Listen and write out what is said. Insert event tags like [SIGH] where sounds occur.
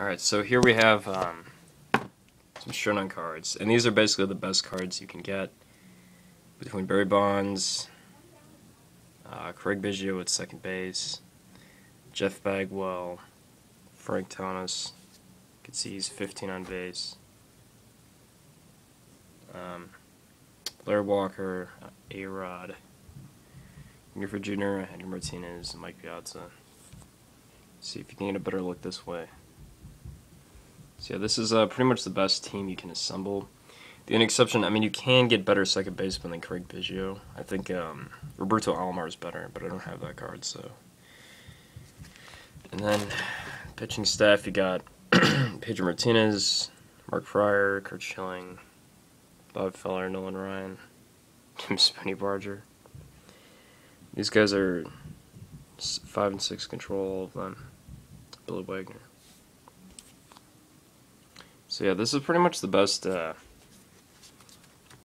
Alright, so here we have um, some Showdown cards, and these are basically the best cards you can get between Barry Bonds, uh, Craig Biggio at second base, Jeff Bagwell, Frank Thomas. You can see he's 15 on base. Um, Larry Walker, uh, A Rod, Griffey Jr., Henry Martinez, Mike Piazza. See if you can get a better look this way. So yeah, this is uh, pretty much the best team you can assemble. The only exception, I mean, you can get better second baseman than Craig Biggio. I think um, Roberto Alomar is better, but I don't have that card, so. And then pitching staff, you got [CLEARS THROAT] Pedro Martinez, Mark Fryer, Curt Schilling, Bob Feller, Nolan Ryan, [LAUGHS] Tim Spooneybarger. These guys are five and six control, of them. Billy Wagner. So yeah, this is pretty much the best uh,